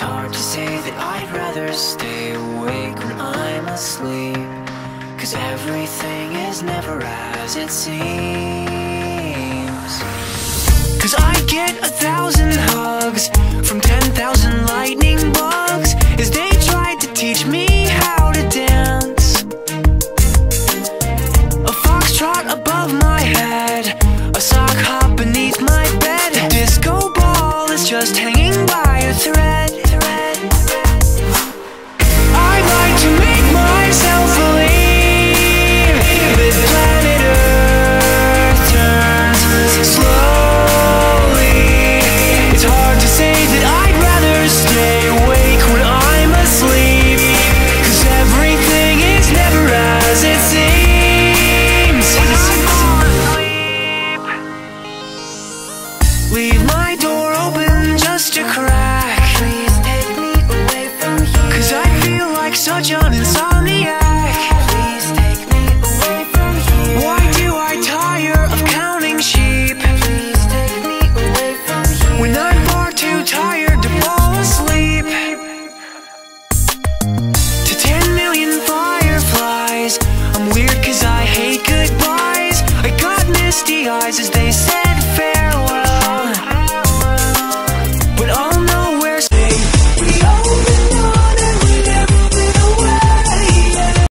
It's hard to say that I'd rather stay awake when I'm asleep. Cause everything is never as it seems. Cause I get a thousand hugs from ten thousand lightning bugs as they tried to teach me how to dance. A foxtrot above my head, a sock hop beneath my bed. A disco ball is just hanging by a thread. Leave my door open just a crack. Please take me away from here. Cause I feel like such an insomniac. Please take me away from here. Why do I tire of counting sheep? Please take me away from here. When I'm far too tired to fall asleep. To 10 million fireflies. I'm weird cause I hate goodbyes. I got misty eyes as they say.